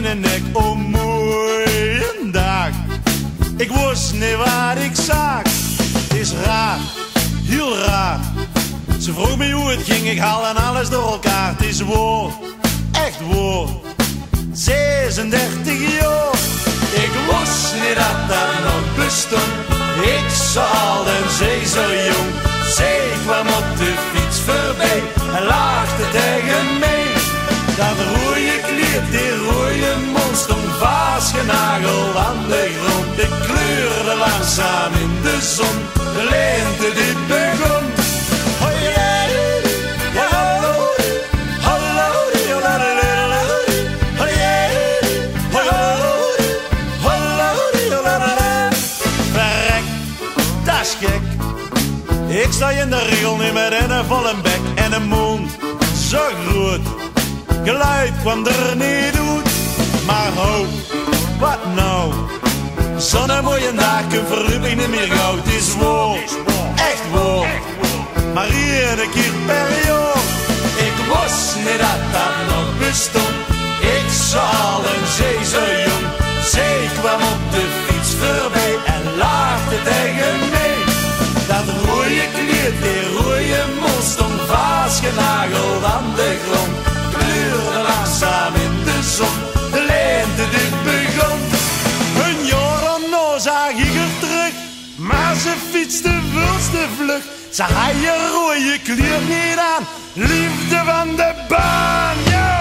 mijn nek. Oh, mooie dag. Ik wist niet wat ik zag. Het is raar, heel raar. Ze vroeg me hoe het ging, ik haal en alles door elkaar. Het is waar, echt waar. 36 jaar. Ik wist niet dat dat nog bestond. Ik zal en zee zo jong. Zee kwam op de fiets voorbij en lachte tegen mij. Dat rode kleed, die rode mond stond vastgenageld aan de grond. Ik kleurde langzaam in de zon, de lente die begon. Gek. Ik sta in de regel nu met een volle bek en een mond zo groot. Geluid kwam er niet uit, maar ho, wat nou? Zo'n mooie verrupping niet meer. Het is waar, echt waar. Maar een keer per jaar. Ik wist niet dat dat nog bestond. Ik zal een zee zo jong. Zee kwam op de fiets voorbij en lachte tegen mij. Dat rode kleed, die rode mond stond vastgenageld aan de grond. Ze fietste vulste vlug. Ze had je rode kleed niet aan, liefde van de baan, yo!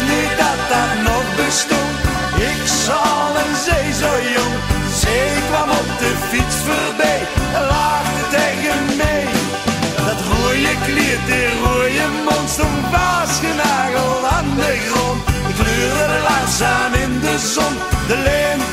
Niet dat nog bestond. Ik zal een zee zo jong. Zee kwam op de fiets voorbij en lachte tegen mij. Dat rode kleed, die rode mond stond vastgenageld aan de grond. Ik kleurde langzaam in de zon, de die